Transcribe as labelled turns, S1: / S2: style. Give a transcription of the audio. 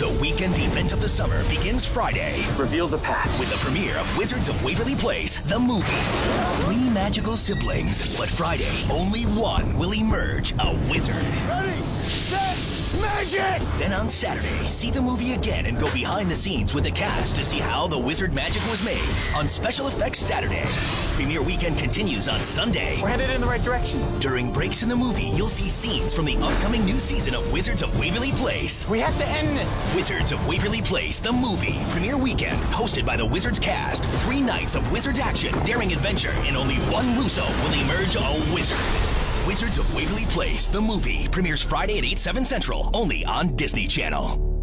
S1: The weekend event of the summer begins Friday
S2: Reveal the path.
S1: with the premiere of Wizards of Waverly Place, the movie. Three magical siblings, but Friday, only one will emerge a wizard.
S3: Magic!
S1: Then on Saturday, see the movie again and go behind the scenes with the cast to see how the wizard magic was made on Special Effects Saturday. Premiere weekend continues on Sunday.
S2: We're headed in the right direction.
S1: During breaks in the movie, you'll see scenes from the upcoming new season of Wizards of Waverly Place.
S2: We have to end this.
S1: Wizards of Waverly Place, the movie. Premiere weekend, hosted by the Wizards cast. Three nights of Wizards action, daring adventure, and only one Russo will emerge a wizard. Wizards of Waverly Place, the movie. Premieres Friday at 8, 7 Central, only on Disney Channel.